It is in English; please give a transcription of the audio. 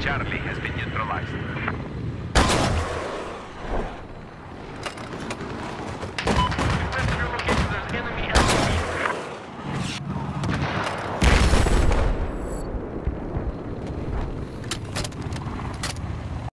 Charlie has been neutralized.